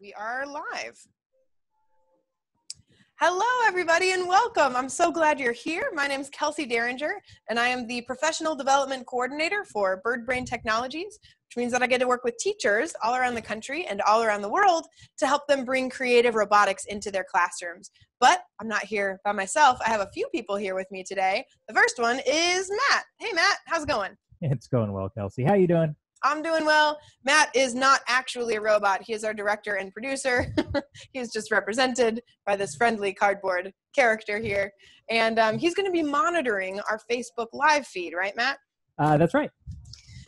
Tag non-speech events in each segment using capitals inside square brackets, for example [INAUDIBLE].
We are live. Hello, everybody, and welcome. I'm so glad you're here. My name is Kelsey Derringer, and I am the Professional Development Coordinator for Bird Brain Technologies, which means that I get to work with teachers all around the country and all around the world to help them bring creative robotics into their classrooms. But I'm not here by myself. I have a few people here with me today. The first one is Matt. Hey, Matt, how's it going? It's going well, Kelsey. How are you doing? I'm doing well. Matt is not actually a robot. He is our director and producer. [LAUGHS] he's just represented by this friendly cardboard character here. And um, he's going to be monitoring our Facebook live feed, right, Matt? Uh, that's right.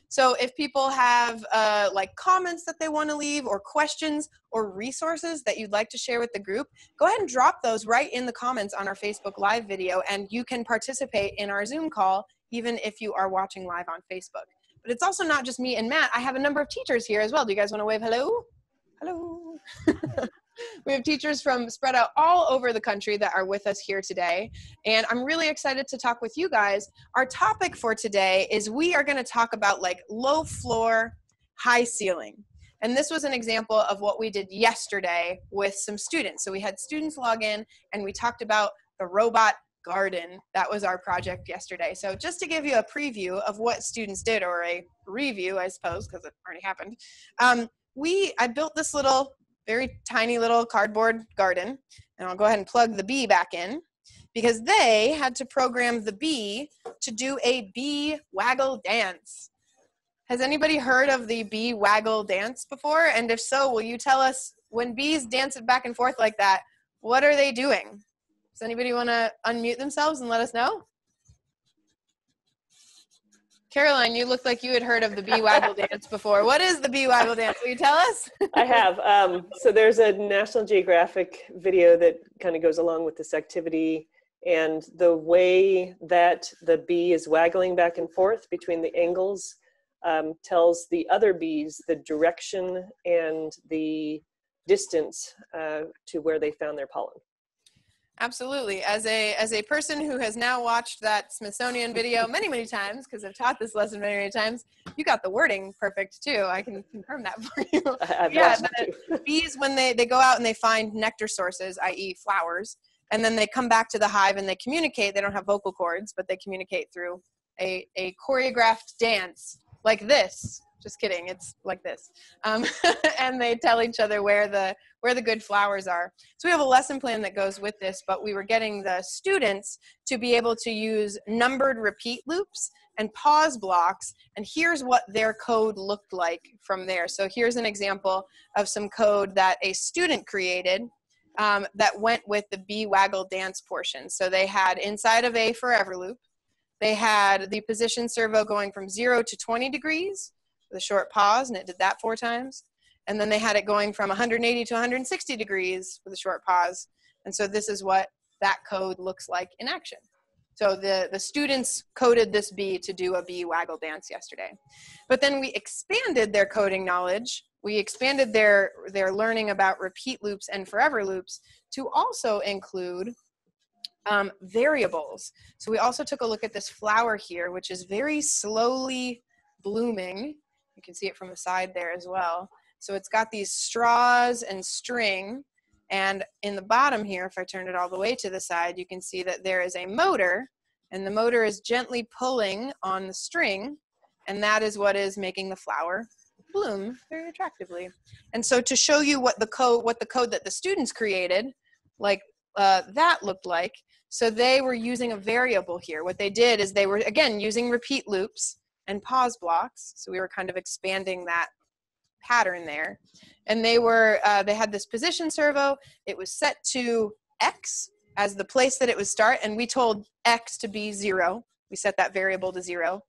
So if people have uh, like comments that they want to leave or questions or resources that you'd like to share with the group, go ahead and drop those right in the comments on our Facebook live video and you can participate in our Zoom call even if you are watching live on Facebook. But it's also not just me and Matt. I have a number of teachers here as well. Do you guys want to wave hello? Hello. [LAUGHS] we have teachers from spread out all over the country that are with us here today. And I'm really excited to talk with you guys. Our topic for today is we are going to talk about like low floor, high ceiling. And this was an example of what we did yesterday with some students. So we had students log in and we talked about the robot garden. That was our project yesterday. So just to give you a preview of what students did, or a review, I suppose, because it already happened. Um, we I built this little, very tiny little cardboard garden, and I'll go ahead and plug the bee back in because they had to program the bee to do a bee waggle dance. Has anybody heard of the bee waggle dance before? And if so, will you tell us when bees dance it back and forth like that, what are they doing? Does anybody want to unmute themselves and let us know? Caroline, you looked like you had heard of the bee waggle [LAUGHS] dance before. What is the bee waggle dance? Will you tell us? I have. Um, so there's a National Geographic video that kind of goes along with this activity. And the way that the bee is waggling back and forth between the angles um, tells the other bees the direction and the distance uh, to where they found their pollen. Absolutely. As a as a person who has now watched that Smithsonian video many many times because I've taught this lesson many many times, you got the wording perfect too. I can confirm that [LAUGHS] for you. I've yeah, [LAUGHS] bees when they they go out and they find nectar sources, i.e., flowers, and then they come back to the hive and they communicate. They don't have vocal cords, but they communicate through a a choreographed dance like this just kidding it's like this um, [LAUGHS] and they tell each other where the where the good flowers are. So we have a lesson plan that goes with this but we were getting the students to be able to use numbered repeat loops and pause blocks and here's what their code looked like from there. So here's an example of some code that a student created um, that went with the bee waggle dance portion. So they had inside of a forever loop. They had the position servo going from 0 to 20 degrees with a short pause, and it did that four times. And then they had it going from 180 to 160 degrees with a short pause. And so this is what that code looks like in action. So the, the students coded this bee to do a bee waggle dance yesterday. But then we expanded their coding knowledge. We expanded their, their learning about repeat loops and forever loops to also include um, variables. So we also took a look at this flower here, which is very slowly blooming. You can see it from the side there as well. So it's got these straws and string. And in the bottom here, if I turn it all the way to the side, you can see that there is a motor. And the motor is gently pulling on the string. And that is what is making the flower bloom very attractively. And so to show you what the code, what the code that the students created, like uh, that looked like, so they were using a variable here. What they did is they were, again, using repeat loops and pause blocks. So we were kind of expanding that pattern there. And they were, uh, they had this position servo. It was set to X as the place that it would start. And we told X to be zero. We set that variable to zero.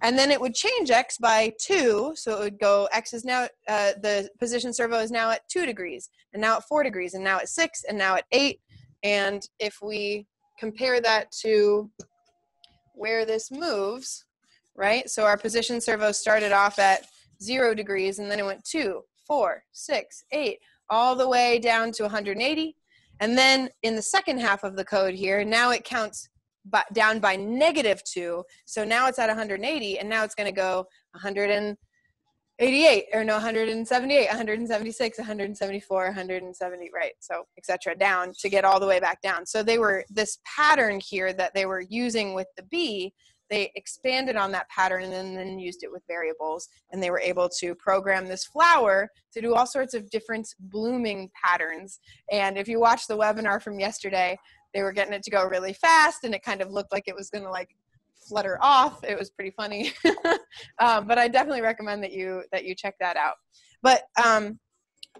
And then it would change X by two. So it would go, X is now, uh, the position servo is now at two degrees and now at four degrees and now at six and now at eight. And if we compare that to where this moves, right? So our position servo started off at zero degrees and then it went two, four, six, eight, all the way down to 180. And then in the second half of the code here, now it counts by, down by negative two. So now it's at 180 and now it's going to go 188, or no 178 176 174 170 right so etc down to get all the way back down so they were this pattern here that they were using with the bee they expanded on that pattern and then, used it with variables. And they were able to program this flower to do all sorts of different blooming patterns. And if you watch the webinar from yesterday they were getting it to go really fast and it kind of looked like it was going to like flutter off. It was pretty funny. [LAUGHS] Um, but i definitely recommend that you that you check that out. But um,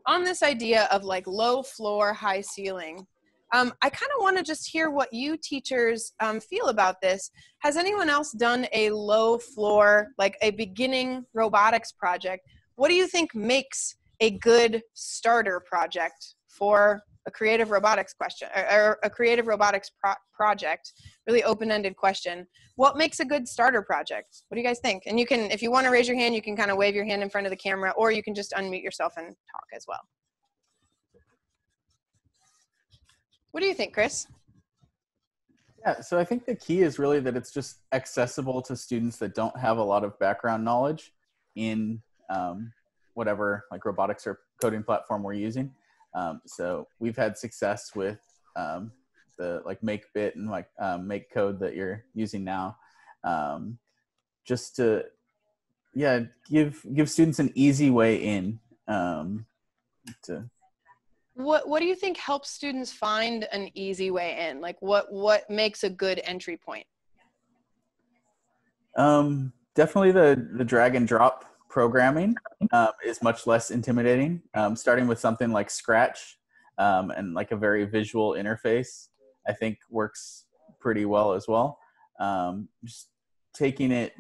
on this idea of like low floor high ceiling um, I kind of want to just hear what you teachers um, feel about this. Has anyone else done a low floor, like a beginning robotics project? What do you think makes a good starter project for a creative robotics question or a creative robotics pro- project? Really open-ended question. What makes a good starter project? What do you guys think? And you can, if you want to raise your hand, you can kind of wave your hand in front of the camera, or you can just unmute yourself and talk as well. What do you think, Chris? Yeah, so I think the key is really that it's just accessible to students that don't have a lot of background knowledge in um, whatever like robotics or coding platform we're using. Um, so we've had success with um, the like MakeBit and like um, MakeCode that you're using now, um, just to yeah give give students an easy way in um, to what what do you think helps students find an easy way in? Like what what makes a good entry point? Um definitely the the drag and drop programming um, is much less intimidating um, starting with something like scratch um, and like a very visual interface i think works pretty well as well. Um, just taking it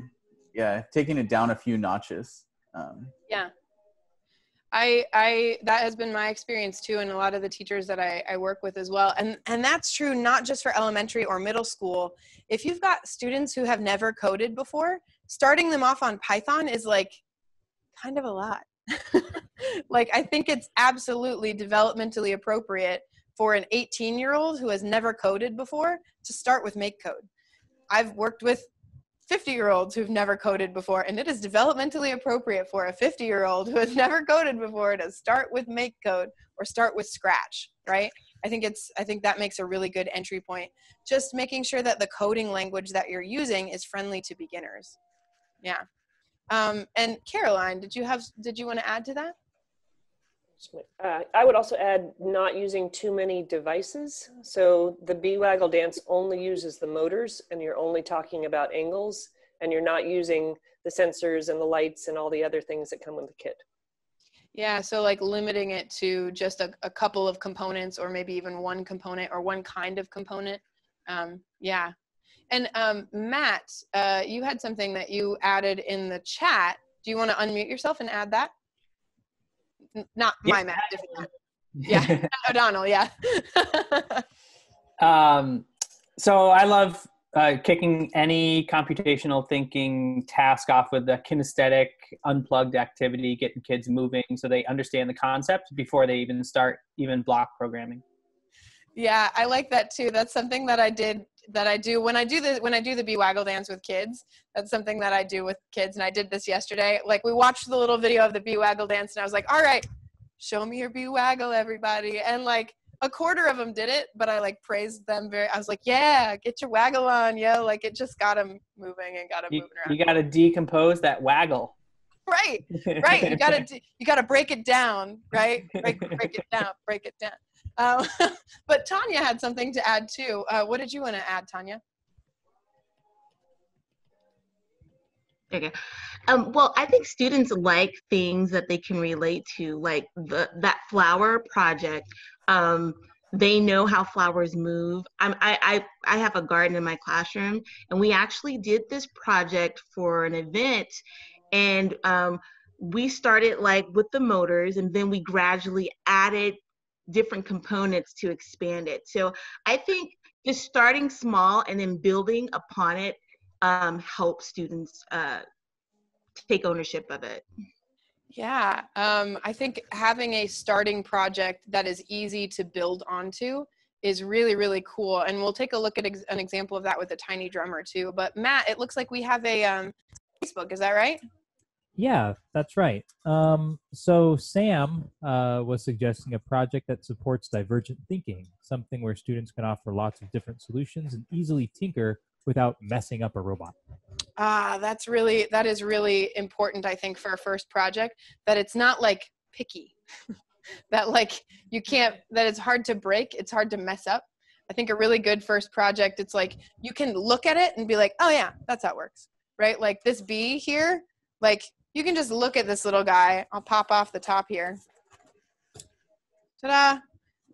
yeah taking it down a few notches um, yeah I, I that has been my experience too and a lot of the teachers that I, I work with as well. And and that's true not just for elementary or middle school. If you've got students who have never coded before starting them off on python is like kind of a lot. [LAUGHS] Like i think it's absolutely developmentally appropriate for an 18 year old who has never coded before to start with make code. I've worked with 50 year olds who've never coded before and it is developmentally appropriate for a 50 year old who has [LAUGHS] never coded before to start with MakeCode or start with scratch right? I think it's i think that makes a really good entry point. Just making sure that the coding language that you're using is friendly to beginners. Yeah. Um, and caroline did you have did you want to add to that uh, I would also add not using too many devices. So the bee waggle dance only uses the motors and you're only talking about angles and you're not using the sensors and the lights and all the other things that come with the kit. Yeah, so like limiting it to just a, a couple of components or maybe even one component or one kind of component. Um, yeah. And um, Matt, uh, you had something that you added in the chat. Do you want to unmute yourself and add that? Not yeah. my Matt, different Yeah, [LAUGHS] O'Donnell. Yeah. [LAUGHS] um, so I love uh, kicking any computational thinking task off with a kinesthetic, unplugged activity, getting kids moving so they understand the concept before they even start even block programming. Yeah, I like that too. That's something that I did that I do when I do the when I do the B-Waggle dance with kids. That's something that I do with kids, and I did this yesterday. Like we watched the little video of the B-Waggle dance, and I was like, "All right, show me your B-Waggle, everybody!" And like a quarter of them did it, but I like praised them very. I was like, "Yeah, get your waggle on, yo!" Like it just got them moving and got them you, moving around. You got to decompose that waggle. Right, [LAUGHS] right. You gotta you gotta break it down, right? Break break it down, break it down. Um, [LAUGHS] but Tanya had something to add too. Uh, what did you want to add, Tanya? Okay. Um, well, I think students like things that they can relate to, like the that flower project. Um, they know how flowers move. I'm, I, I, I have a garden in my classroom, and we actually did this project for an event, and um, we started like with the motors, and then we gradually added different components to expand it. So I think just starting small and then building upon it um, helps students uh, take ownership of it. Yeah, um, I think having a starting project that is easy to build onto is really, really cool. And we'll take a look at ex- an example of that with a tiny drummer too. But Matt, it looks like we have a um, Facebook, is that right? Yeah, that's right. Um, so Sam uh, was suggesting a project that supports divergent thinking, something where students can offer lots of different solutions and easily tinker without messing up a robot. Ah, that's really that is really important. I think for a first project that it's not like picky, [LAUGHS] that like you can't that it's hard to break, it's hard to mess up. I think a really good first project, it's like you can look at it and be like, oh yeah, that's how it works, right? Like this bee here, like you can just look at this little guy. I'll pop off the top here. Ta-da!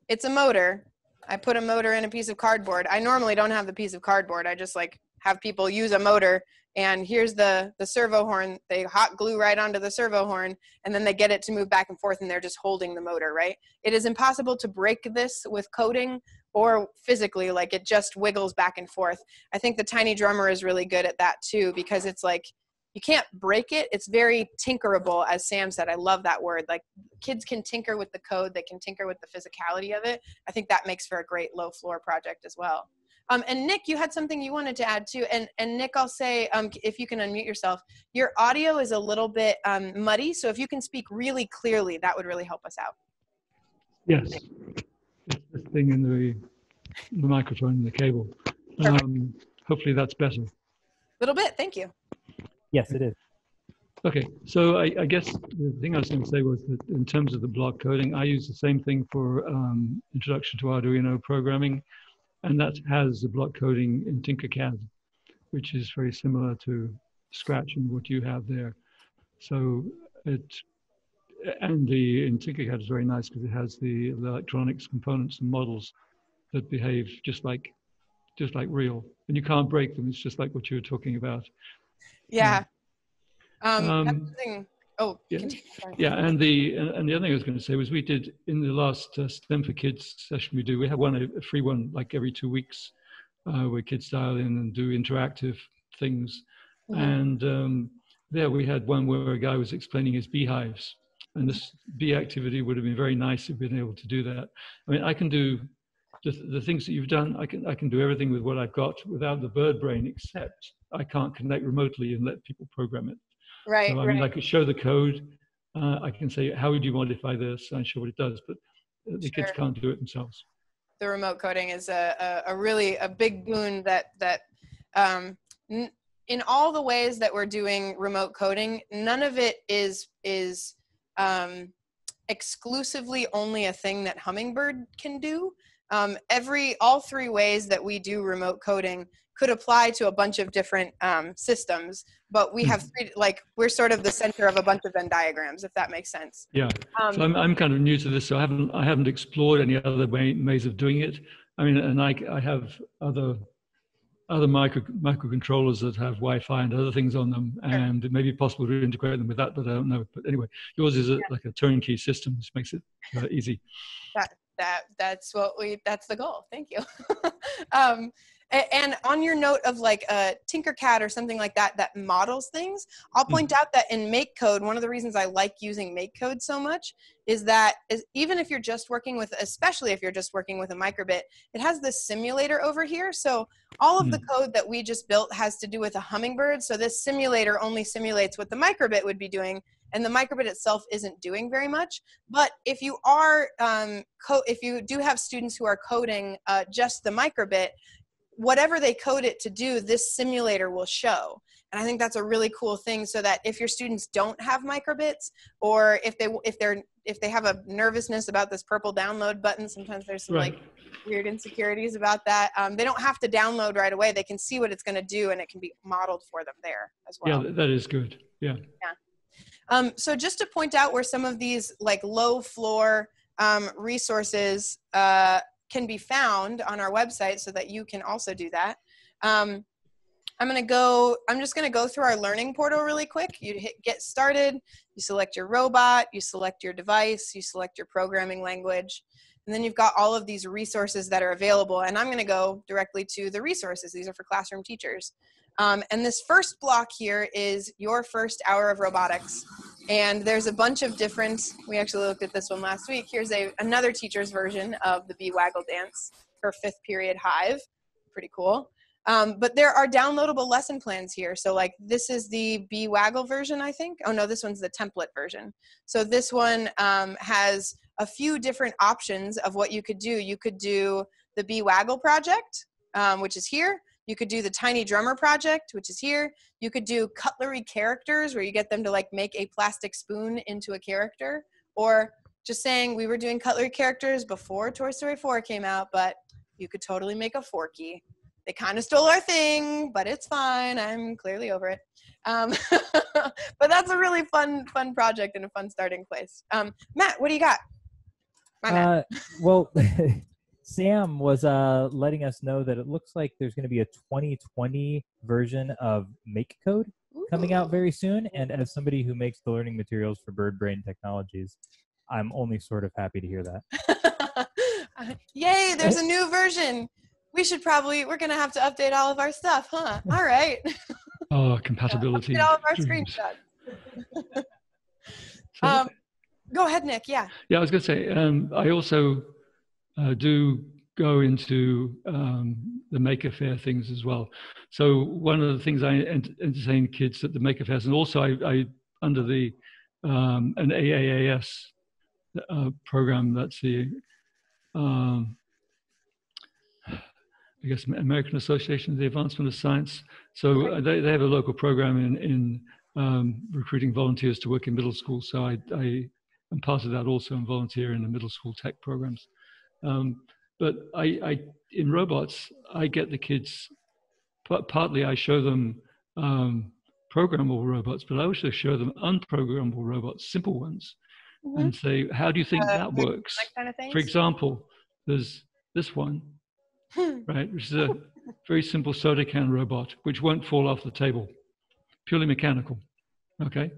It's a motor. I put a motor in a piece of cardboard. I normally don't have the piece of cardboard. I just like have people use a motor and here's the the servo horn. They hot glue right onto the servo horn and then they get it to move back and forth and they're just holding the motor, right? It is impossible to break this with coding or physically like it just wiggles back and forth. I think the tiny drummer is really good at that too because it's like you can't break it. It's very tinkerable as sam said. I love that word. Like kids can tinker with the code. They can tinker with the physicality of it. I think that makes for a great low floor project as well. Um, and nick you had something you wanted to add too. And, and nick i'll say um, if you can unmute yourself your audio is a little bit um, muddy. So if you can speak really clearly that would really help us out. Yes, this thing in the the microphone and the cable. Um, hopefully that's better. little bit. Thank you Yes, it is. Okay, so I, I guess the thing I was going to say was that in terms of the block coding, I use the same thing for um, Introduction to Arduino programming, and that has the block coding in Tinkercad, which is very similar to Scratch and what you have there. So it and the in Tinkercad is very nice because it has the, the electronics components and models that behave just like just like real, and you can't break them. It's just like what you were talking about. Yeah um, Um, thing. oh yeah. Yeah, and the and the other thing I was going to say was we did in the last uh, STEM for Kids session we do we have one a free one like every two weeks uh, where kids dial in and do interactive things, Mhm. and um, there we had one where a guy was explaining his beehives, and this bee activity would have been very nice if we'd been able to do that. I mean, I can do the, the things that you've done. I can I can do everything with what I've got without the bird brain, except I can't connect remotely and let people program it. right So, I right mean, I could show the code. Uh, I can say, how would you modify this? And show what it does, but uh, the kids can't do it themselves. the remote coding is a, a, a really a big boon that that um, n- in all the ways that we're doing remote coding none of it is is um, exclusively only a thing that hummingbird can do um, every all three ways that we do remote coding could apply to a bunch of different um, systems but we have three like we're sort of the center of a bunch of venn diagrams if that makes sense Yeah. um, So I'm, I'm kind of new to this, so I haven't I haven't explored any other way, ways of doing it. I mean, and I, I have other other micro microcontrollers that have Wi-Fi and other things on them, and it may be possible to integrate them with that, but I don't know. But anyway, yours is a, like a turnkey system, which makes it uh, easy. that that's what we that's the goal. Thank you. [LAUGHS] Um and on your note of like a tinkercad or something like that that models things i'll point out that in make code one of the reasons i like using make code so much is that is even if you're just working with especially if you're just working with a microbit it has this simulator over here. So all of the code that we just built has to do with a hummingbird. So this simulator only simulates what the microbit would be doing and the microbit itself isn't doing very much but if you are um, co- if you do have students who are coding uh, just the microbit whatever they code it to do this simulator will show and i think that's a really cool thing so that if your students don't have microbits or if they if they're if they have a nervousness about this purple download button sometimes there's some Right. like weird insecurities about that um, they don't have to download right away they can see what it's going to do and it can be modeled for them there as well Yeah, that is good. Yeah. Yeah. Um, so just to point out where some of these like low floor um, resources uh, can be found on our website so that you can also do that. Um, I'm gonna go, I'm just gonna go through our learning portal really quick. You hit get started, you select your robot, you select your device, you select your programming language, and then you've got all of these resources that are available. And I'm gonna go directly to the resources. These are for classroom teachers. Um, and this first block here is your first hour of robotics. And there's a bunch of different, we actually looked at this one last week. Here's a, another teacher's version of the bee waggle dance for fifth period hive. Pretty cool. Um, but there are downloadable lesson plans here. So like this is the Bee Waggle version, I think. Oh no, this one's the template version. So this one um, has a few different options of what you could do. You could do the Bee Waggle project, um, which is here. You could do the Tiny Drummer project, which is here. You could do cutlery characters, where you get them to like make a plastic spoon into a character, or just saying we were doing cutlery characters before Toy Story 4 came out, but you could totally make a Forky. They kind of stole our thing, but it's fine. I'm clearly over it. Um, [LAUGHS] but that's a really fun, fun project and a fun starting place. Um, Matt, what do you got? Uh, well, [LAUGHS] Sam was uh, letting us know that it looks like there's going to be a 2020 version of MakeCode coming out very soon. And as somebody who makes the learning materials for Bird Brain Technologies, I'm only sort of happy to hear that. [LAUGHS] Yay, there's a new version. We should probably, we're going to have to update all of our stuff, huh? [LAUGHS] All right. Oh, [LAUGHS] compatibility. Update all of our screenshots. So- Um, go ahead, Nick. Yeah. Yeah, I was going to say, um, I also uh, do go into um, the Maker Faire things as well. So one of the things I ent- entertain kids at the Maker Faires, and also I, I under the um, an AAAS uh, program that's the um, I guess American Association of the Advancement of Science. So uh, they, they have a local program in in um, recruiting volunteers to work in middle school. So I, I am part of that also and volunteer in the middle school tech programs. Um, but I, I, in robots, I get the kids, but partly I show them um, programmable robots, but I also show them unprogrammable robots, simple ones, and say, how do you think Mm-hmm. Uh, that works? Kind of. For example, there's this one, [LAUGHS] right, which is a very simple soda can robot, which won't fall off the table, purely mechanical. Okay,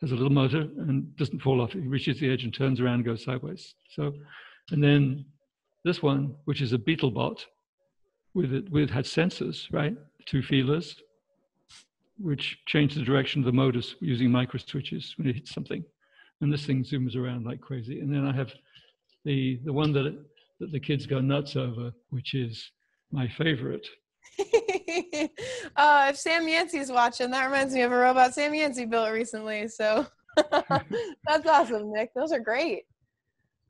has a little motor and doesn't fall off. It reaches the edge and turns around and goes sideways. So, and then this one, which is a BeetleBot, with it with had sensors, right, two feelers, which change the direction of the motors using micro switches when it hits something, and this thing zooms around like crazy. And then I have the the one that that the kids go nuts over, which is my favorite. uh, [LAUGHS] if Sam Yancey's watching, that reminds me of a robot Sam Yancey built recently. So [LAUGHS] that's awesome, Nick. Those are great.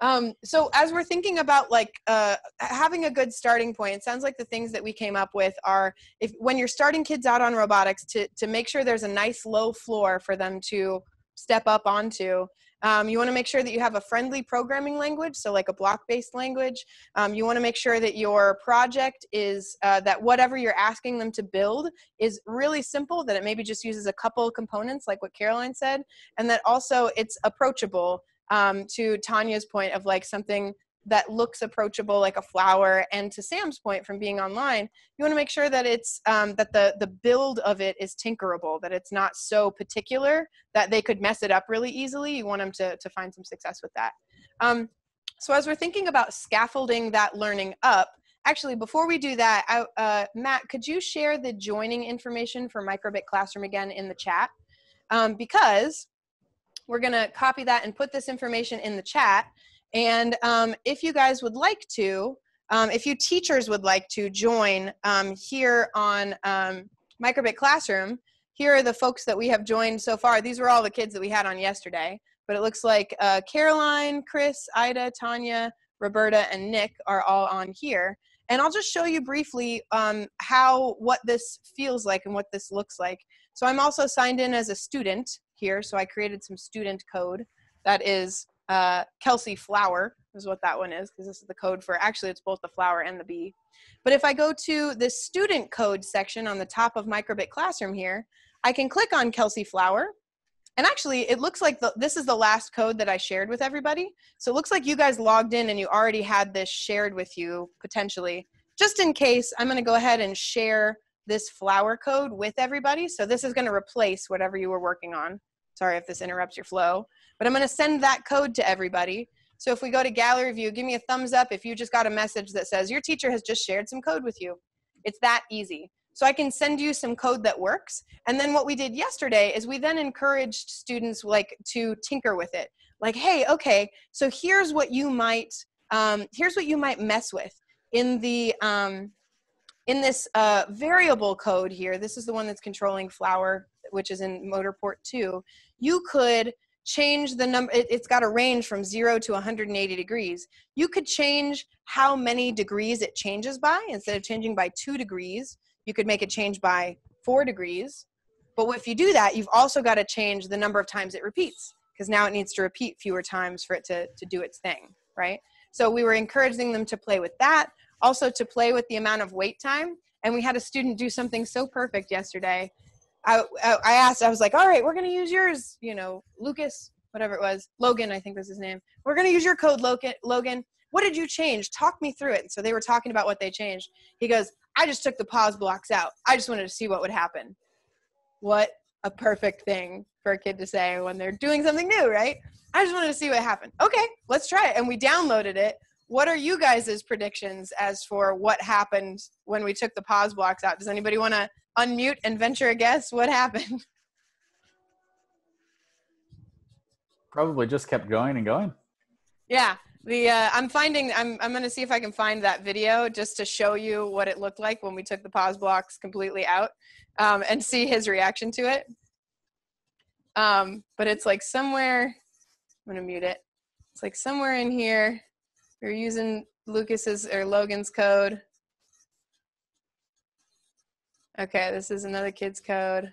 Um, so as we're thinking about like uh, having a good starting point, it sounds like the things that we came up with are if when you're starting kids out on robotics to to make sure there's a nice low floor for them to step up onto. Um, you want to make sure that you have a friendly programming language, so like a block-based language. Um, you want to make sure that your project is uh, that whatever you're asking them to build is really simple, that it maybe just uses a couple components, like what Caroline said, and that also it's approachable. Um, to Tanya's point of like something that looks approachable, like a flower, and to Sam's point from being online, you want to make sure that it's um, that the the build of it is tinkerable, that it's not so particular that they could mess it up really easily. You want them to to find some success with that. Um, so as we're thinking about scaffolding that learning up, actually before we do that, I, uh, Matt, could you share the joining information for Microbit Classroom again in the chat? Um, because we're going to copy that and put this information in the chat. And um, if you guys would like to, um, if you teachers would like to join um, here on um, Microbit Classroom, here are the folks that we have joined so far. These were all the kids that we had on yesterday, but it looks like uh, Caroline, Chris, Ida, Tanya, Roberta, and Nick are all on here. And I'll just show you briefly um, how what this feels like and what this looks like. So I'm also signed in as a student here, so I created some student code that is uh, Kelsey Flower is what that one is because this is the code for actually it's both the flower and the bee. But if I go to the student code section on the top of Microbit Classroom here, I can click on Kelsey Flower. And actually, it looks like the, this is the last code that I shared with everybody. So it looks like you guys logged in and you already had this shared with you potentially. Just in case, I'm going to go ahead and share this flower code with everybody. So this is going to replace whatever you were working on. Sorry if this interrupts your flow, but I'm going to send that code to everybody. So if we go to gallery view, give me a thumbs up if you just got a message that says your teacher has just shared some code with you. It's that easy. So I can send you some code that works. And then what we did yesterday is we then encouraged students like to tinker with it. Like, hey, okay, so here's what you might um, here's what you might mess with in the um, in this uh, variable code here, this is the one that's controlling flower, which is in motor port 2, you could change the number, it, it's got a range from 0 to 180 degrees. You could change how many degrees it changes by. Instead of changing by 2 degrees, you could make it change by 4 degrees. But if you do that, you've also got to change the number of times it repeats because now it needs to repeat fewer times for it to, to do its thing, right? So we were encouraging them to play with that, also to play with the amount of wait time. And we had a student do something so perfect yesterday. I, I asked, I was like, all right, we're going to use yours, you know, Lucas, whatever it was, Logan, I think was his name. We're going to use your code, Logan. What did you change? Talk me through it. so they were talking about what they changed. He goes, I just took the pause blocks out. I just wanted to see what would happen. What a perfect thing for a kid to say when they're doing something new, right? I just wanted to see what happened. Okay, let's try it. And we downloaded it what are you guys' predictions as for what happened when we took the pause blocks out? Does anybody want to unmute and venture a guess what happened? [LAUGHS] Probably just kept going and going. Yeah, the uh, I'm finding I'm I'm gonna see if I can find that video just to show you what it looked like when we took the pause blocks completely out, um, and see his reaction to it. Um, but it's like somewhere. I'm gonna mute it. It's like somewhere in here. You're using Lucas's or Logan's code. Okay, this is another kid's code.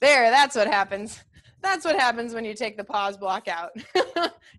There, that's what happens. That's what happens when you take the pause block out. [LAUGHS]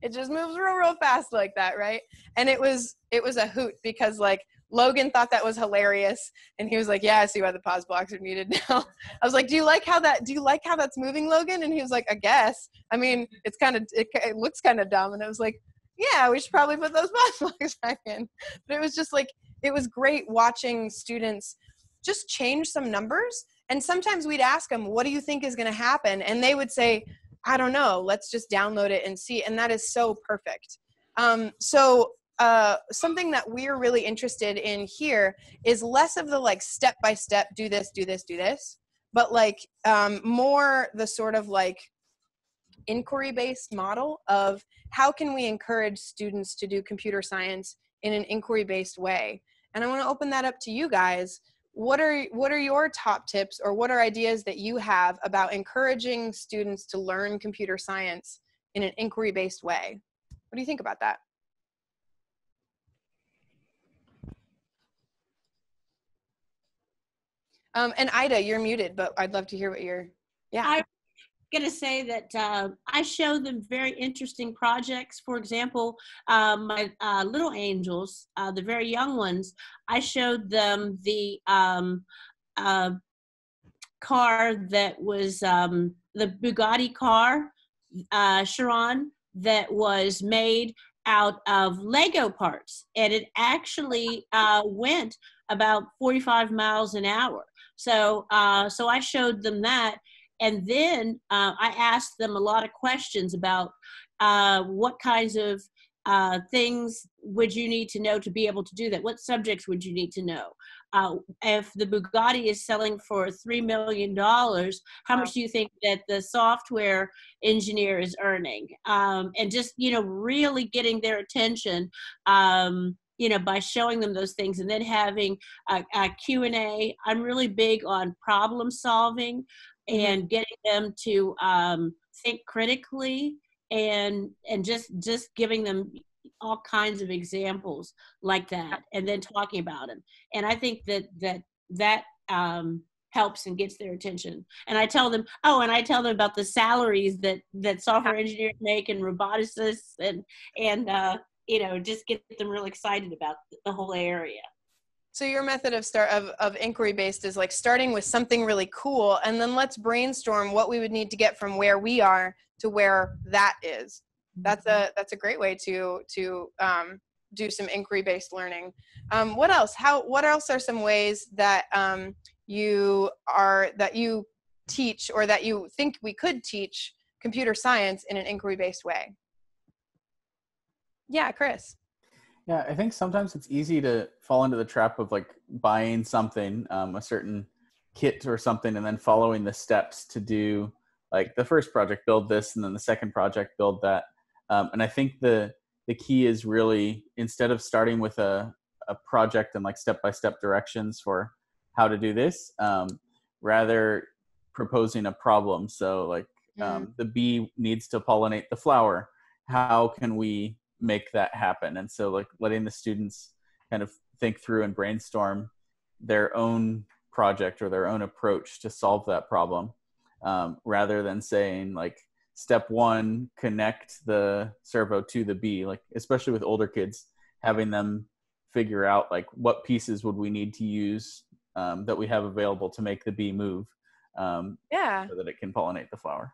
it just moves real, real fast like that, right? And it was it was a hoot because like Logan thought that was hilarious, and he was like, "Yeah, I see why the pause blocks are muted [LAUGHS] now." I was like, "Do you like how that? Do you like how that's moving, Logan?" And he was like, "I guess. I mean, it's kind of it, it looks kind of dumb." And I was like, yeah, we should probably put those [LAUGHS] blocks back in. But it was just like, it was great watching students just change some numbers. And sometimes we'd ask them, what do you think is going to happen? And they would say, I don't know, let's just download it and see. And that is so perfect. Um, so uh, something that we're really interested in here is less of the like step by step, do this, do this, do this, but like um, more the sort of like inquiry based model of how can we encourage students to do computer science in an inquiry based way? And i want to open that up to you guys. What are what are your top tips or what are ideas that you have about encouraging students to learn computer science in an inquiry based way? What do you think about that? Um, and ida you're muted but i'd love to hear what you're yeah. I going to say that uh, I show them very interesting projects. For example, uh, my uh, little angels, uh, the very young ones, I showed them the um, uh, car that was um, the Bugatti car, uh, Chiron, that was made out of Lego parts, and it actually went about 45 miles an hour. So, so I showed them that, and then uh, I asked them a lot of questions about uh, what kinds of uh, things would you need to know to be able to do that? What subjects would you need to know? Uh, if the Bugatti is selling for $3 million, how much do you think that the software engineer is earning? Um, and just, you know, really getting their attention. Um, you know by showing them those things and then having a, a q&a i'm really big on problem solving Mm-hmm. and getting them to um, think critically and and just just giving them all kinds of examples like that and then talking about them and i think that that that um, helps and gets their attention. And i tell them oh and i tell them about the salaries that that software engineers make and roboticists and and uh, you know just get them real excited about the whole area so your method of start of, of inquiry based is like starting with something really cool and then let's brainstorm what we would need to get from where we are to where that is. That's a mm-hmm. that's a great way to to um, do some inquiry based learning. Um, what else? How what else are some ways that um, you are that you teach or that you think we could teach computer science in an inquiry based way? Yeah, Chris. Yeah, I think sometimes it's easy to fall into the trap of like buying something, um, a certain kit or something, and then following the steps to do like the first project, build this, and then the second project, build that. Um, and I think the the key is really instead of starting with a a project and like step by step directions for how to do this um, rather proposing a problem. So like um, the bee needs to pollinate the flower. How can we make that happen. And so like letting the students kind of think through and brainstorm their own project or their own approach to solve that problem um, rather than saying like step one connect the servo to the bee like especially with older kids having them figure out like what pieces would we need to use um, that we have available to make the bee move um, Yeah. so that it can pollinate the flower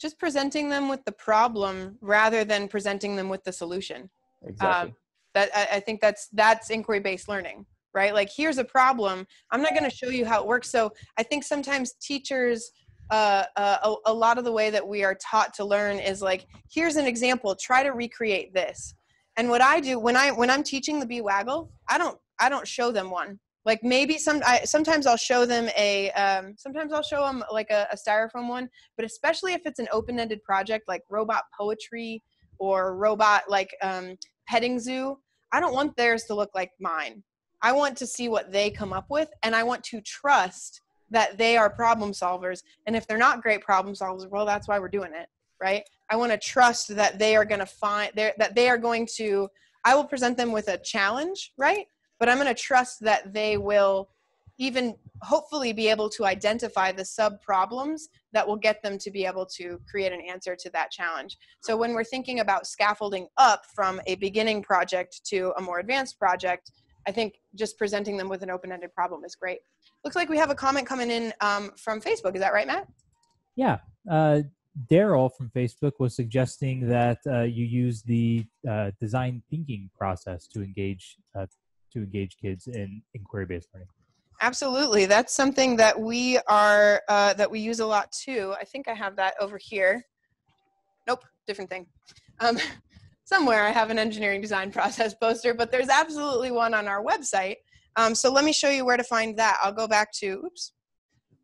Just presenting them with the problem rather than presenting them with the solution. exactly. That I, I think that's that's inquiry based learning right? Like here's a problem. I'm not going to show you how it works. So i think sometimes teachers uh, uh, a, a lot of the way that we are taught to learn is like here's an example. Try to recreate this. And what i do when i when i'm teaching the bee waggle i don't i don't show them one like maybe some I, sometimes i'll show them a um, sometimes i'll show them like a, a styrofoam one but especially if it's an open-ended project like robot poetry or robot like um, petting zoo I don't want theirs to look like mine. I want to see what they come up with, and I want to trust that they are problem solvers. And if they're not great problem solvers, well, that's why we're doing it, right? I want to trust that they are going to find that they are going to. I will present them with a challenge, right? But I'm going to trust that they will even hopefully be able to identify the sub problems that will get them to be able to create an answer to that challenge. So when we're thinking about scaffolding up from a beginning project to a more advanced project, I think just presenting them with an open-ended problem is great. Looks like we have a comment coming in um, from Facebook. Is that right, Matt? Yeah. Uh, Daryl from Facebook was suggesting that uh, you use the uh, design thinking process to engage uh, to engage kids in inquiry-based learning. Absolutely. That's something that we are uh, that we use a lot too. I think I have that over here. Nope, different thing. Um, [LAUGHS] somewhere I have an engineering design [LAUGHS] process poster, but there's absolutely one on our website. Um, so let me show you where to find that. I'll go back to oops.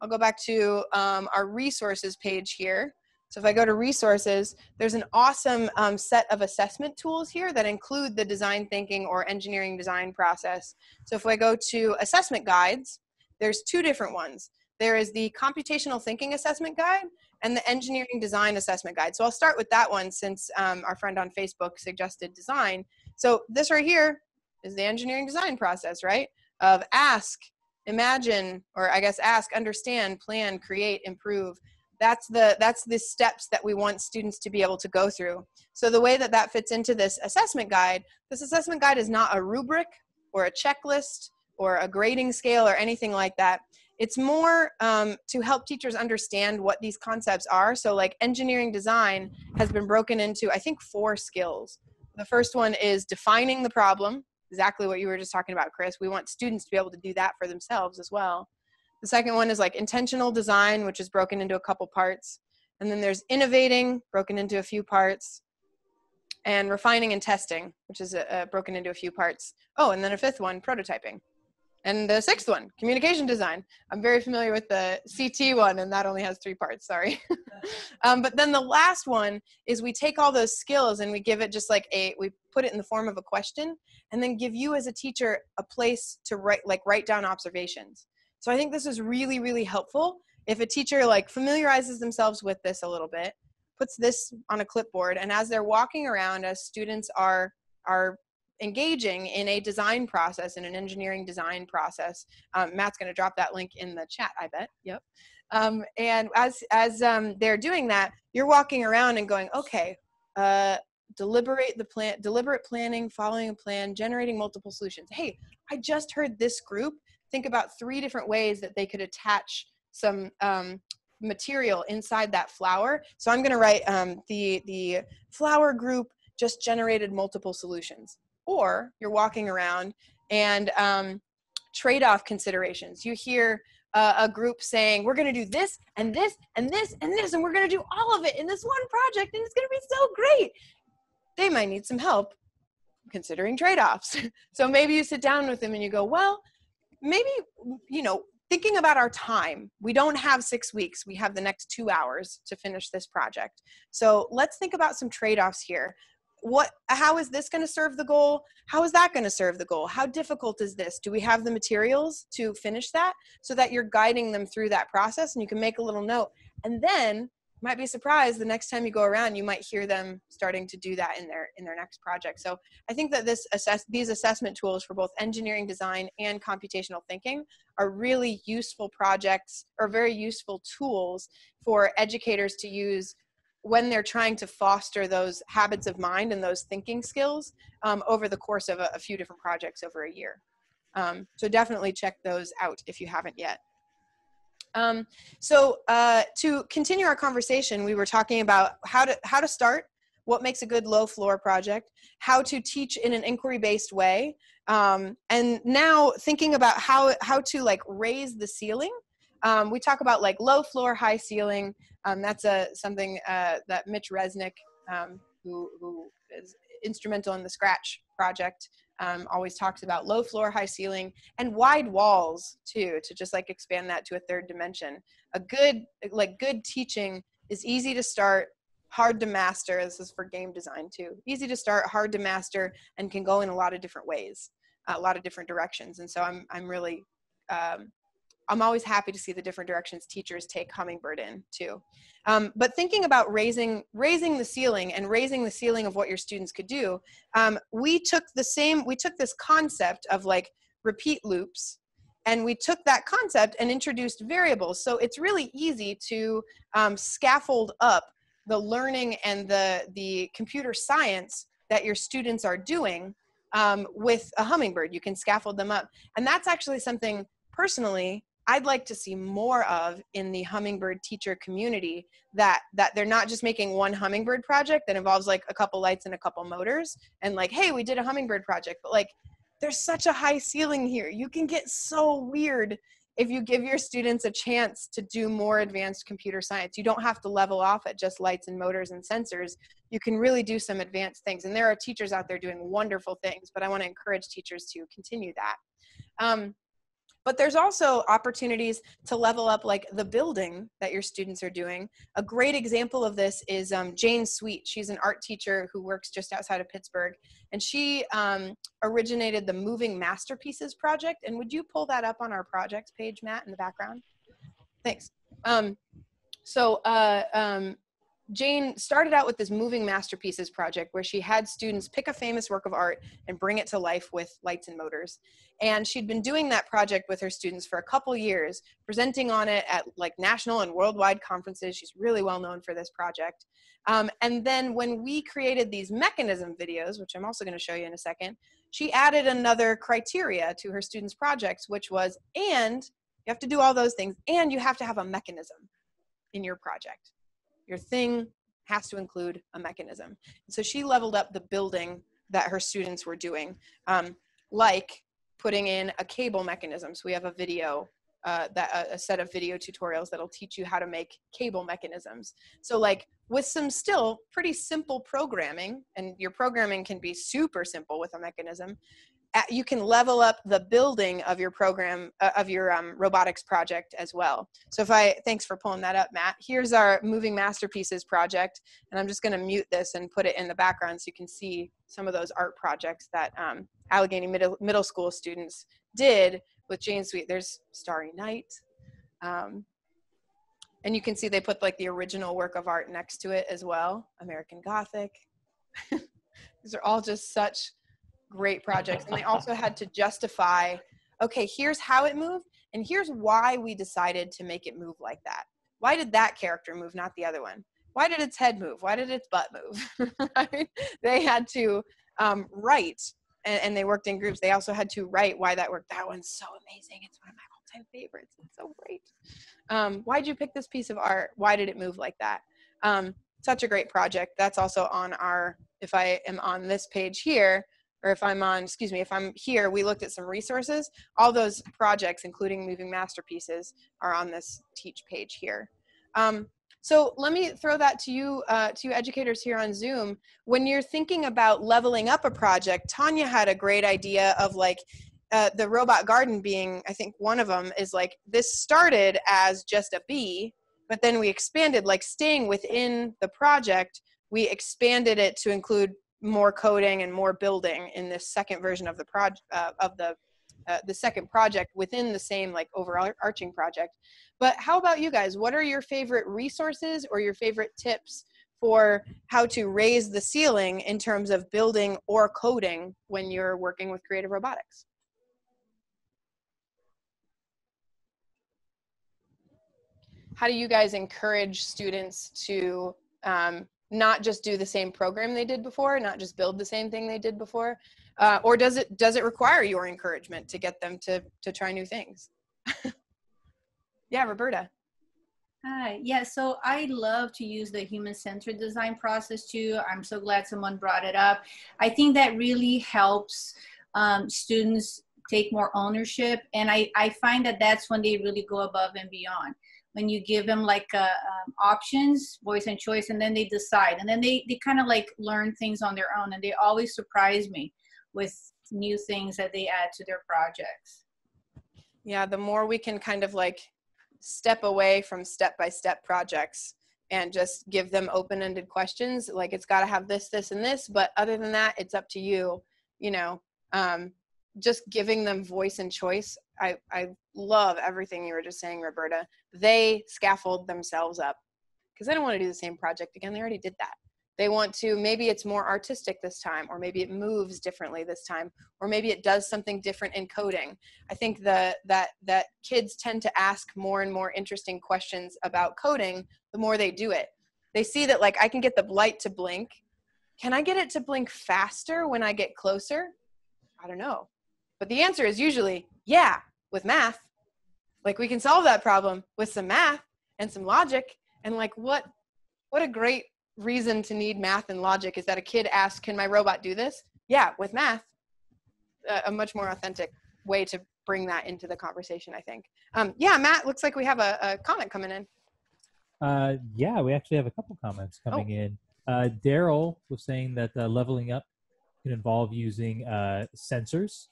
I'll go back to um, our resources page here. So if I go to resources, there's an awesome um, set of assessment tools here that include the design thinking or engineering design process. So if I go to assessment guides, there's two different ones. There is the computational thinking assessment guide and the engineering design assessment guide. So I'll start with that one since um, our friend on Facebook suggested design. So this right here is the engineering design process, right? Of ask, imagine, or I guess ask, understand, plan, create, improve. That's the that's the steps that we want students to be able to go through. So the way that that fits into this assessment guide, this assessment guide is not a rubric or a checklist or a grading scale or anything like that. It's more um, to help teachers understand what these concepts are. So, like engineering design has been broken into, I think, four skills. The first one is defining the problem, exactly what you were just talking about, Chris. We want students to be able to do that for themselves as well. The second one is like intentional design, which is broken into a couple parts. And then there's innovating, broken into a few parts. And refining and testing, which is uh, broken into a few parts. Oh, and then a fifth one, prototyping. And the sixth one, communication design. I'm very familiar with the CT one, and that only has three parts, sorry. [LAUGHS] um, but then the last one is we take all those skills and we give it just like a, we put it in the form of a question, and then give you as a teacher a place to write, like write down observations. So I think this is really, really helpful. If a teacher like familiarizes themselves with this a little bit, puts this on a clipboard, and as they're walking around, as students are are engaging in a design process, in an engineering design process. Um, Matt's going to drop that link in the chat, I bet. Yep. Um, and as as um, they're doing that, you're walking around and going, okay, uh, deliberate the plan, deliberate planning, following a plan, generating multiple solutions. Hey, I just heard this group think about three different ways that they could attach some um, material inside that flower. So I'm going to write um, the the flower group just generated multiple solutions. Or you're walking around and um, trade-off considerations. You hear uh, a group saying we're going to do this and this and this and this and we're going to do all of it in this one project and it's going to be so great. They might need some help considering trade-offs. [LAUGHS] So maybe you sit down with them and you go well maybe you know thinking about our time we don't have six weeks we have the next two hours to finish this project. So let's think about some trade-offs here. What how is this going to serve the goal? How is that going to serve the goal? How difficult is this? Do we have the materials to finish that so that you're guiding them through that process and you can make a little note? And then might be surprised the next time you go around you might hear them starting to do that in their in their next project so i think that this assess these assessment tools for both engineering design and computational thinking are really useful projects or very useful tools for educators to use when they're trying to foster those habits of mind and those thinking skills um, over the course of a, a, few different projects over a year. Um, so definitely check those out if you haven't yet. Um, so uh, to continue our conversation, we were talking about how to how to start, what makes a good low floor project, how to teach in an inquiry based way, um, and now thinking about how how to like raise the ceiling um, we talk about like low floor, high ceiling. Um, that's a something uh, that Mitch Resnick, um, who who is instrumental in the Scratch project, um, always talks about low floor, high ceiling, and wide walls too. To just like expand that to a third dimension. A good like good teaching is easy to start, hard to master. This is for game design too. Easy to start, hard to master, and can go in a lot of different ways, a lot of different directions. And so I'm I'm really um, I'm always happy to see the different directions teachers take Hummingbird in too. Um, but thinking about raising raising the ceiling and raising the ceiling of what your students could do, um, we took the same we took this concept of like repeat loops and we took that concept and introduced variables. So it's really easy to um, scaffold up the learning and the the computer science that your students are doing um, with a hummingbird. You can scaffold them up, and that's actually something personally I'd like to see more of in the hummingbird teacher community that that they're not just making one hummingbird project that involves like a couple lights and a couple motors and like hey we did a hummingbird project. But like there's such a high ceiling here. You can get so weird if you give your students a chance to do more advanced computer science. You don't have to level off at just lights and motors and sensors. You can really do some advanced things. And there are teachers out there doing wonderful things but i want to encourage teachers to continue that. Um, but there's also opportunities to level up like the building that your students are doing. A great example of this is um, jane sweet. She's an art teacher who works just outside of pittsburgh and she um, originated the moving masterpieces project. And would you pull that up on our projects page matt in the background? Thanks. Um, so uh, um, Jane started out with this moving masterpieces project where she had students pick a famous work of art and bring it to life with lights and motors. And she'd been doing that project with her students for a couple years, presenting on it at like national and worldwide conferences. She's really well known for this project. Um, and then when we created these mechanism videos, which I'm also going to show you in a second, she added another criteria to her students' projects, which was, and you have to do all those things, and you have to have a mechanism in your project your thing has to include a mechanism. so she leveled up the building that her students were doing, um, like putting in a cable mechanism. So we have a video, uh, that a set of video tutorials that'll teach you how to make cable mechanisms. So like with some still pretty simple programming, and your programming can be super simple with a mechanism, you can level up the building of your program uh, of your um, robotics project as well. So if i thanks for pulling that up matt. Here's our moving masterpieces project and i'm just going to mute this and put it in the background so you can see some of those art projects that um, allegheny middle, middle school students did with jane sweet. There's starry night um, and you can see they put like the original work of art next to it as well american gothic. [LAUGHS] These are all just such great projects. And they also had to justify okay, here's how it moved, and here's why we decided to make it move like that. Why did that character move, not the other one? Why did its head move? Why did its butt move? [LAUGHS] they had to um, write, and, and, they worked in groups. They also had to write why that worked. That one's so amazing. It's one of my all-time favorites. It's so great. Um, why'd you pick this piece of art? Why did it move like that? Um, such a great project. That's also on our. If I am on this page here, or if I'm on, excuse me, if I'm here, we looked at some resources. All those projects, including moving masterpieces, are on this teach page here. Um, so let me throw that to you, uh, to you educators here on Zoom. When you're thinking about leveling up a project, Tanya had a great idea of like uh, the robot garden being, I think one of them is like this started as just a bee, but then we expanded, like staying within the project, we expanded it to include more coding and more building in this second version of the project uh, of the uh, the second project within the same like overarching project. But how about you guys? What are your favorite resources or your favorite tips for how to raise the ceiling in terms of building or coding when you're working with creative robotics? How do you guys encourage students to um, not just do the same program they did before, not just build the same thing they did before, uh, or does it does it require your encouragement to get them to to try new things? [LAUGHS] yeah, Roberta. Hi. Yeah, so I love to use the human centered design process too. I'm so glad someone brought it up. I think that really helps um, students take more ownership. And I, I find that that's when they really go above and beyond. When you give them like uh, um, options, voice and choice, and then they decide. And then they, they kind of like learn things on their own. And they always surprise me with new things that they add to their projects. Yeah, the more we can kind of like step away from step by step projects and just give them open ended questions like it's got to have this this and this but other than that it's up to you you know um, just giving them voice and choice i i love everything you were just saying roberta. They scaffold themselves up because they don't want to do the same project again. They already did that. They want to maybe it's more artistic this time or maybe it moves differently this time or maybe it does something different in coding. I think the, that that kids tend to ask more and more interesting questions about coding the more they do it. They see that like i can get the light to blink. Can i get it to blink faster when i get closer? I don't know but the answer is usually yeah with math like we can solve that problem with some math and some logic and like what what a great reason to need math and logic is that a kid asks, Can my robot do this? Yeah, with math. Uh, a much more authentic way to bring that into the conversation, I think. Um, yeah, Matt, looks like we have a, a comment coming in. Uh, yeah, we actually have a couple comments coming oh. in. Uh, Daryl was saying that uh, leveling up can involve using uh, sensors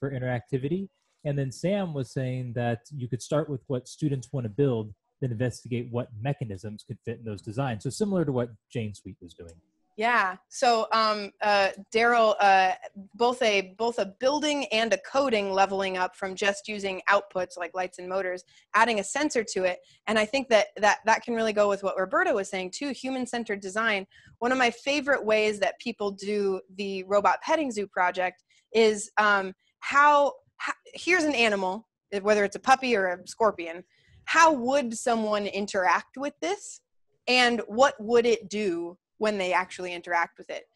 for interactivity. And then Sam was saying that you could start with what students want to build then investigate what mechanisms could fit in those designs. So similar to what Jane Sweet was doing. Yeah. So um, uh, Daryl, uh, both a both a building and a coding leveling up from just using outputs like lights and motors, adding a sensor to it, and I think that that that can really go with what Roberta was saying too. Human-centered design. One of my favorite ways that people do the robot petting zoo project is um, how, how here's an animal, whether it's a puppy or a scorpion how would someone interact with this? And what would it do when they actually interact with it?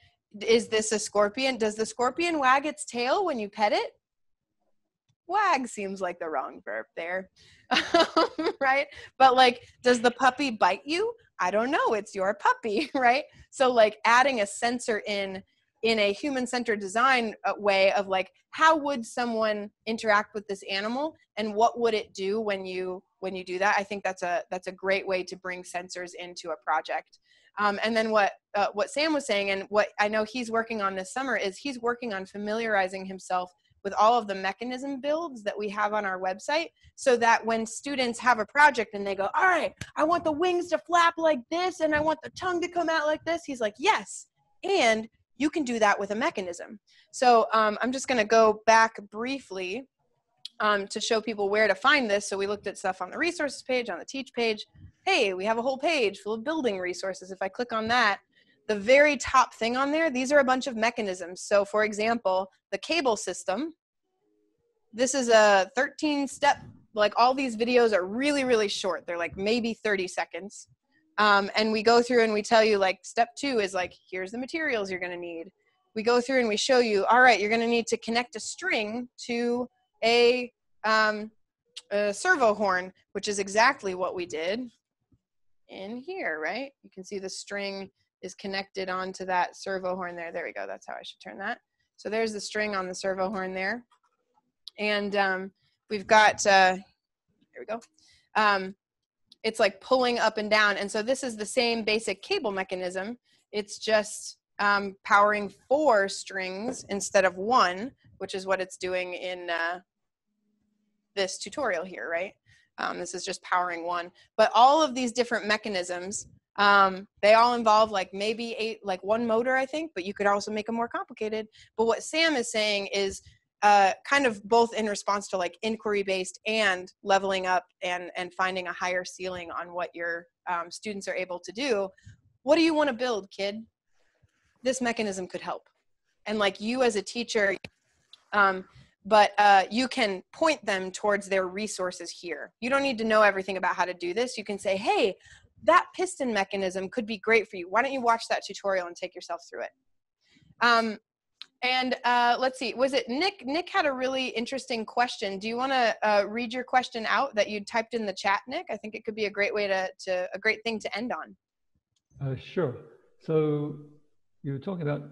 Is this a scorpion? Does the scorpion wag its tail when you pet it? Wag seems like the wrong verb there [LAUGHS] right? But like does the puppy bite you? I don't know it's your puppy [LAUGHS] right? So like adding a sensor in in a human centered design uh, way of like how would someone interact with this animal and what would it do when you when you do that? I think that's a that's a great way to bring sensors into a project. Um, and then what uh, what sam was saying and what i know he's working on this summer is he's working on familiarizing himself with all of the mechanism builds that we have on our website so that when students have a project and they go all right i want the wings to flap like this and i want the tongue to come out like this he's like yes. And you can do that with a mechanism. So um, I'm just going to go back briefly um, to show people where to find this. So we looked at stuff on the resources page, on the teach page. Hey, we have a whole page full of building resources. If I click on that, the very top thing on there, these are a bunch of mechanisms. So for example, the cable system, this is a 13 step, like all these videos are really, really short. They're like maybe 30 seconds um, and we go through and we tell you like step two is like here's the materials you're going to need. We go through and we show you all right you're going to need to connect a string to a, um, a servo horn which is exactly what we did in here right? You can see the string is connected onto that servo horn there. There we go. That's how i should turn that. So there's the string on the servo horn there. And um, we've got uh, here we go. Um, it's like pulling up and down. And so this is the same basic cable mechanism. It's just um, powering four strings instead of one, which is what it's doing in uh, this tutorial here, right? Um, this is just powering one. But all of these different mechanisms Um, they all involve like maybe eight, like one motor, I think, but you could also make them more complicated. But what Sam is saying is uh, kind of both in response to like inquiry based and leveling up and and finding a higher ceiling on what your um, students are able to do. What do you want to build, kid? This mechanism could help, and like you as a teacher. Um, but uh, you can point them towards their resources here. You don't need to know everything about how to do this. You can say, hey, that piston mechanism could be great for you. Why don't you watch that tutorial and take yourself through it? Um, and uh, let's see, was it Nick? Nick had a really interesting question. Do you want to uh, read your question out that you typed in the chat, Nick? I think it could be a great way to, to a great thing to end on. Uh, sure. So you were talking about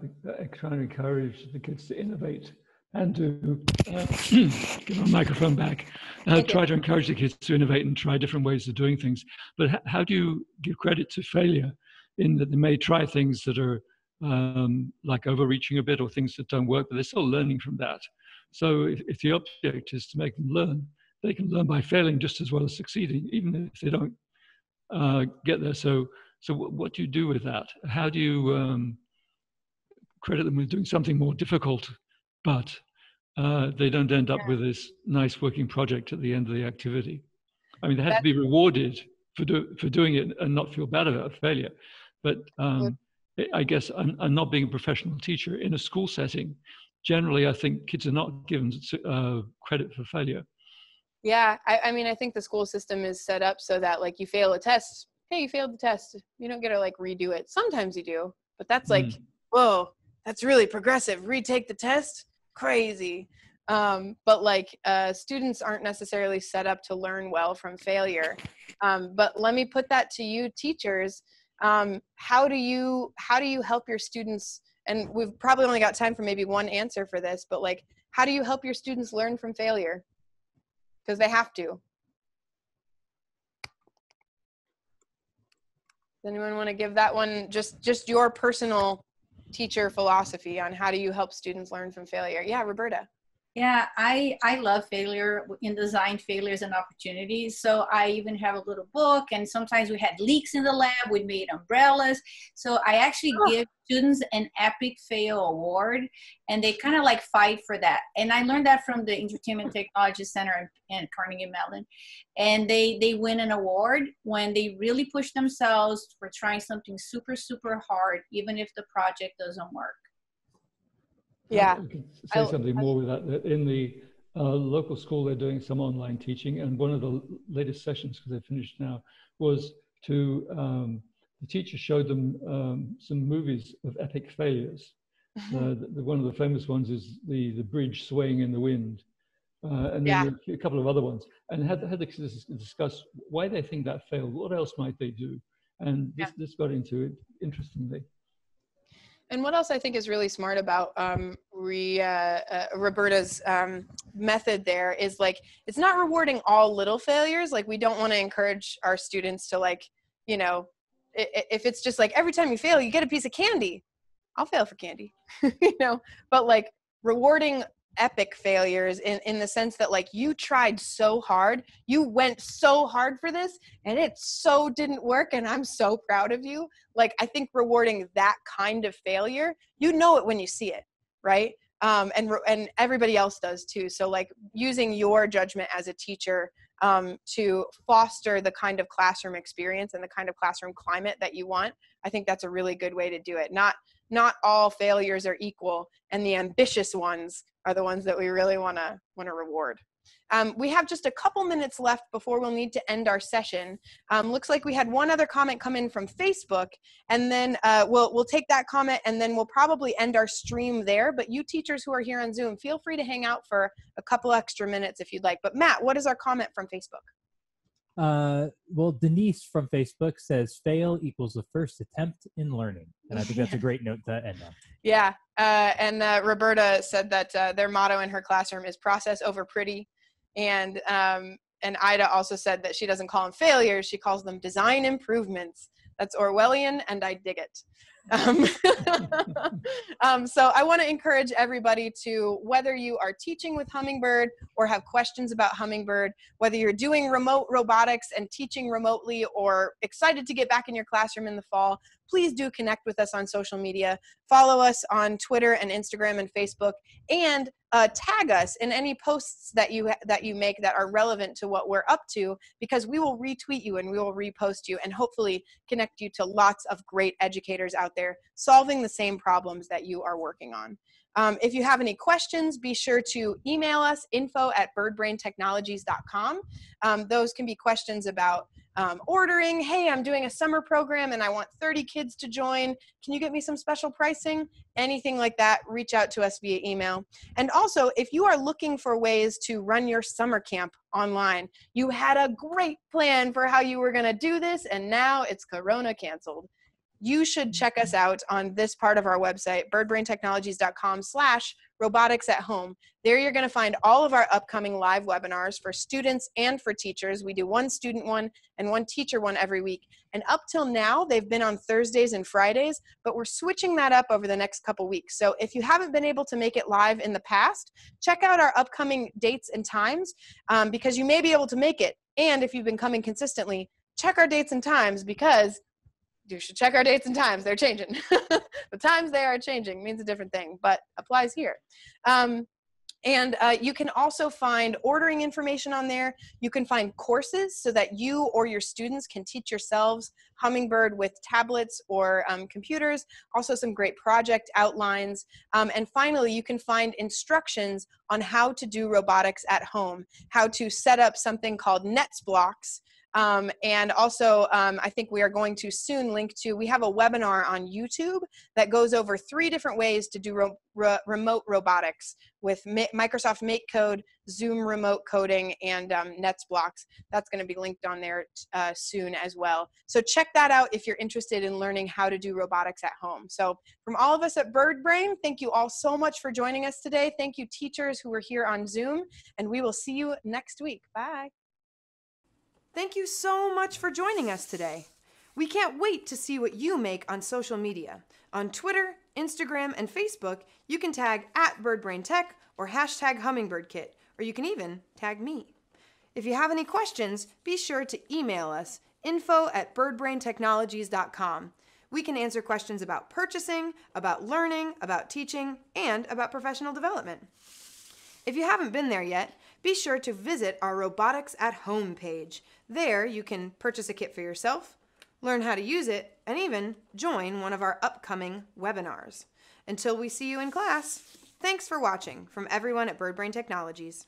trying to encourage the kids to innovate and to uh, [CLEARS THROAT] get my microphone back, uh, try to encourage the kids to innovate and try different ways of doing things. But how do you give credit to failure in that they may try things that are um, like overreaching a bit or things that don't work, but they're still learning from that. So if, if the object is to make them learn, they can learn by failing just as well as succeeding, even if they don't uh, get there. So, so what do you do with that? How do you um, credit them with doing something more difficult but uh, they don't end up with this nice working project at the end of the activity. I mean, they have to be rewarded for, do, for doing it and not feel bad about a failure. But um, I guess I'm, I'm, not being a professional teacher in a school setting. Generally, I think kids are not given uh, credit for failure. Yeah, I, I, mean, I think the school system is set up so that like you fail a test, hey, you failed the test. You don't get to like redo it. Sometimes you do, but that's like, mm. whoa, that's really progressive. Retake the test crazy um, but like uh, students aren't necessarily set up to learn well from failure um, but let me put that to you teachers um, how do you how do you help your students and we've probably only got time for maybe one answer for this but like how do you help your students learn from failure because they have to Does anyone want to give that one just just your personal teacher philosophy on how do you help students learn from failure. Yeah, Roberta. Yeah, I, I love failure in design failures and opportunities. So I even have a little book, and sometimes we had leaks in the lab. We made umbrellas. So I actually oh. give students an epic fail award, and they kind of like fight for that. And I learned that from the Entertainment Technology Center in, in Carnegie Mellon, and they they win an award when they really push themselves for trying something super super hard, even if the project doesn't work. Yeah. I say something more with that. that in the uh, local school, they're doing some online teaching, and one of the latest sessions, because they're finished now, was to um, the teacher showed them um, some movies of epic failures. Uh, the, the, one of the famous ones is the the bridge swaying in the wind, uh, and then yeah. a couple of other ones. And had had to discuss why they think that failed. What else might they do? And this yeah. this got into it interestingly. And what else I think is really smart about um, re, uh, uh, Roberta's um, method there is like it's not rewarding all little failures. Like we don't want to encourage our students to like, you know, if it's just like every time you fail, you get a piece of candy. I'll fail for candy, [LAUGHS] you know. But like rewarding epic failures in, in the sense that like you tried so hard you went so hard for this and it so didn't work and i'm so proud of you. Like i think rewarding that kind of failure you know it when you see it right? Um, and and everybody else does too. So like using your judgment as a teacher um, to foster the kind of classroom experience and the kind of classroom climate that you want i think that's a really good way to do it. Not not all failures are equal and the ambitious ones are the ones that we really want to want to reward um, we have just a couple minutes left before we'll need to end our session. Um, looks like we had one other comment come in from Facebook, and then uh, we'll we'll take that comment, and then we'll probably end our stream there. But you teachers who are here on Zoom, feel free to hang out for a couple extra minutes if you'd like. But Matt, what is our comment from Facebook? Uh, well, Denise from Facebook says fail equals the first attempt in learning. And I think that's a [LAUGHS] great note to end on. Yeah. Uh, and uh, Roberta said that uh, their motto in her classroom is process over pretty. And, um, and Ida also said that she doesn't call them failures, she calls them design improvements. That's Orwellian, and I dig it. Um, [LAUGHS] um, so I want to encourage everybody to, whether you are teaching with Hummingbird or have questions about Hummingbird, whether you're doing remote robotics and teaching remotely or excited to get back in your classroom in the fall, please do connect with us on social media. Follow us on Twitter and Instagram and Facebook, and uh, tag us in any posts that you that you make that are relevant to what we're up to, because we will retweet you and we will repost you, and hopefully connect you to lots of great educators out there solving the same problems that you are working on. Um, if you have any questions, be sure to email us info at birdbraintechnologies.com. Um, those can be questions about um, ordering. Hey, I'm doing a summer program and I want 30 kids to join. Can you get me some special pricing? Anything like that, reach out to us via email. And also, if you are looking for ways to run your summer camp online, you had a great plan for how you were going to do this, and now it's Corona canceled you should check us out on this part of our website, birdbraintechnologies.com slash robotics at home. There you're going to find all of our upcoming live webinars for students and for teachers. We do one student one and one teacher one every week. And up till now, they've been on Thursdays and Fridays, but we're switching that up over the next couple weeks. So if you haven't been able to make it live in the past, check out our upcoming dates and times um, because you may be able to make it. And if you've been coming consistently, check our dates and times because you should check our dates and times. They're changing. [LAUGHS] the times they are changing means a different thing, but applies here. Um, and uh, you can also find ordering information on there. You can find courses so that you or your students can teach yourselves Hummingbird with tablets or um, computers. Also, some great project outlines. Um, and finally, you can find instructions on how to do robotics at home, how to set up something called NetsBlox, um, and also, um, I think we are going to soon link to, we have a webinar on YouTube that goes over three different ways to do ro- re- remote robotics with Ma- Microsoft MakeCode, Zoom remote coding, and um, NetsBlox. That's going to be linked on there uh, soon as well. So check that out if you're interested in learning how to do robotics at home. So from all of us at BirdBrain, thank you all so much for joining us today. Thank you teachers who were here on Zoom, and we will see you next week. Bye. Thank you so much for joining us today. We can't wait to see what you make on social media. On Twitter, Instagram, and Facebook, you can tag at BirdBrainTech or hashtag HummingbirdKit, or you can even tag me. If you have any questions, be sure to email us info at birdbraintechnologies.com. We can answer questions about purchasing, about learning, about teaching, and about professional development. If you haven't been there yet, be sure to visit our Robotics at Home page. There, you can purchase a kit for yourself, learn how to use it, and even join one of our upcoming webinars. Until we see you in class, thanks for watching from everyone at BirdBrain Technologies.